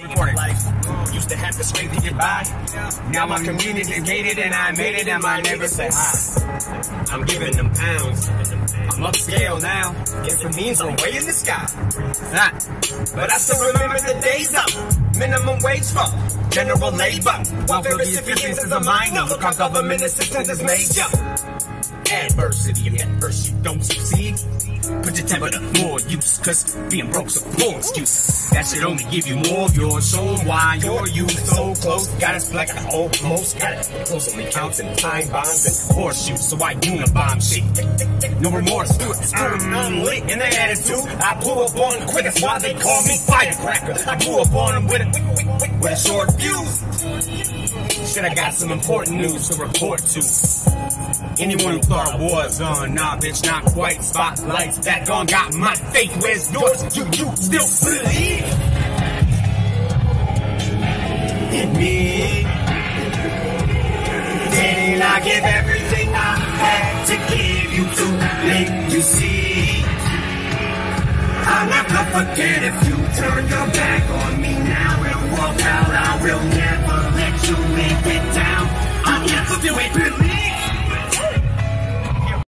Used to have to scrape to get by. Now my community gated and I made it and my neighbors say hi. I'm giving them pounds. I'm upscale now. Guess it means I'm way in the sky. Ah, but I still remember the days of minimum wage for general labor. Welfare recipients is a minor. How government assistance is major adversity and you don't succeed. Put your temper to more use, cause being broke's a poor excuse. That should only give you more of your soul. Why you're you so close, got us like a almost got it. Close only counts time bombs and horseshoes, so why I unibomb shit. No remorse, do it. I'm, I'm lit in the attitude. I blew up on quick, that's why they call me firecracker. I blew up on them with a, with a short fuse. Shit, I got some important news to report to. Anyone who thought I was on, nah, bitch, not quite. Spotlights that gone got my faith. Where's yours? You, you still believe in me? Didn't I give everything I had to give you to make you see? I'll never forget if you turn your back on me now and walk out. I will.